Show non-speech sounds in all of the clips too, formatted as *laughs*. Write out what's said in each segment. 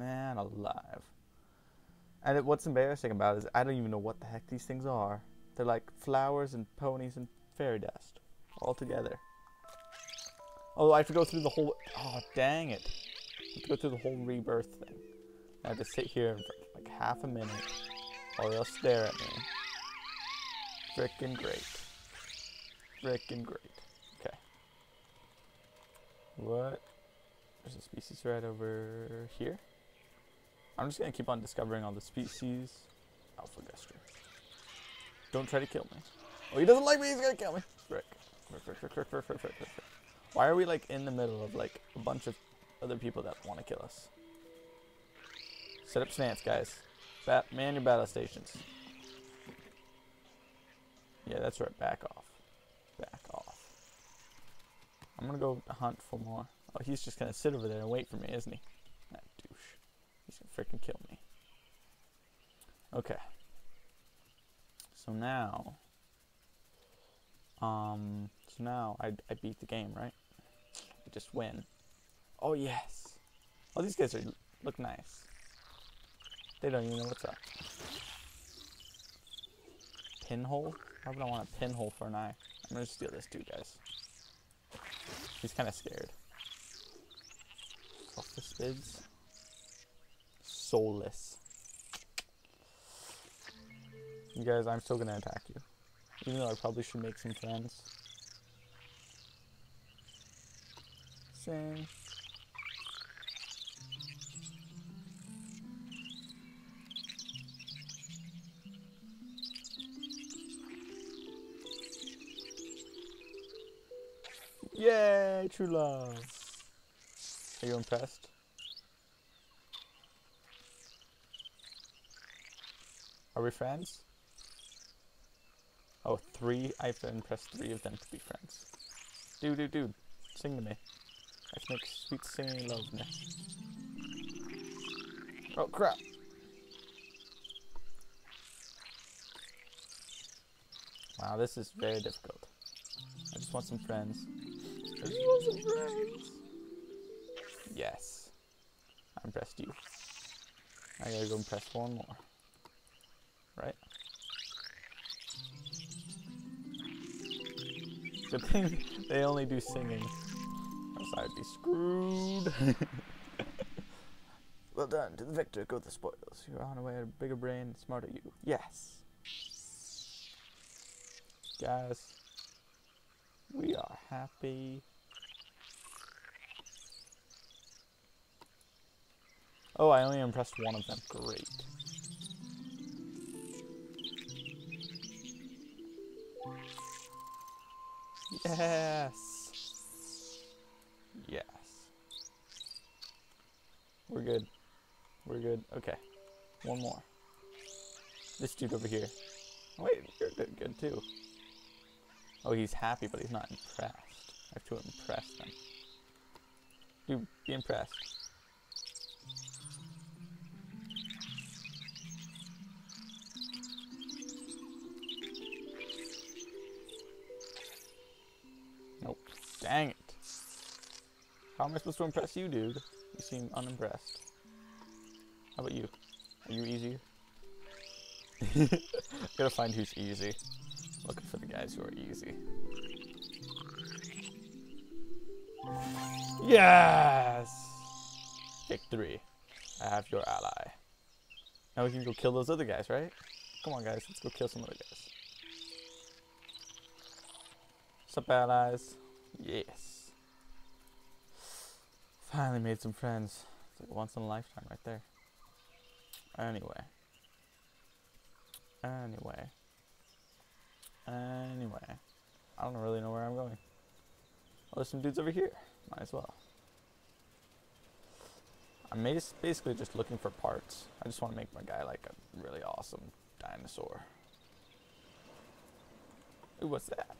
Man alive. And it, what's embarrassing about it is I don't even know what the heck these things are. They're like flowers and ponies and fairy dust all together. Oh, I have to go through the whole. Oh, dang it! I have to go through the whole rebirth thing. I have to sit here for like half a minute while they'll stare at me. Frickin' great. Frickin' great. Okay. What? There's a species right over here. I'm just gonna keep on discovering all the species. Alpha Guster. Don't try to kill me. Oh, he doesn't like me. He's gonna kill me. Frick. Frick, frick, frick, frick, frick, frick, frick. Why are we like in the middle of like a bunch of other people that want to kill us? Set up stance, guys. Bat man your battle stations. Yeah, that's right. Back off. Back off. I'm gonna go hunt for more. Oh, he's just gonna sit over there and wait for me, isn't he? That douche. He's gonna freaking kill me. Okay. So now, um, so now I, I beat the game, right? I just win. Oh yes. Oh, these guys are look nice. They don't even know what's up. Pinhole? Why would I want a pinhole for an eye? I'm gonna steal this dude, guys. He's kind of scared. Office bids. Soulless. You guys, I'm still gonna attack you. Even though I probably should make some friends. Sing. Yay, true love. Are you impressed? Are we friends? Oh, three? I have to impress three of them to be friends. Dude, dude, dude, sing to me. Let's make sweet singing love me. Oh, crap. Wow, this is very difficult. I just want some friends. I just want some friends. Yes. I impressed you. I gotta go impress one more. Right? Thing *laughs* they only do singing. Else I'd be screwed. *laughs* well done. To the victor go the spoils. You're on a way a bigger brain, smarter you. Yes. Guys. We are happy. Oh, I only impressed one of them. Great. Yes. Yes. We're good. We're good. Okay. One more. This dude over here. Wait, you're good, good too. Oh, he's happy, but he's not impressed. I have to impress them. Dude, be impressed. Nope. Dang it. How am I supposed to impress you, dude? You seem unimpressed. How about you? Are you easier? *laughs* Gotta find who's easy. Looking for the guys who are easy. Yes! Victory. I have your ally. Now we can go kill those other guys, right? Come on, guys. Let's go kill some other guys. What's up, allies? Yes. Finally made some friends. It's like once in a lifetime right there. Anyway. Anyway. Anyway. I don't really know where I'm going. Oh, there's some dudes over here. Might as well. I'm basically just looking for parts. I just want to make my guy like a really awesome dinosaur. Ooh, what's that?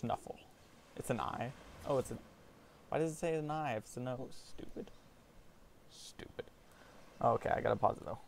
Snuffle. It's an eye. Oh, it's a. Why does it say an eye it's a nose? Stupid. Stupid. Okay, I gotta pause it though.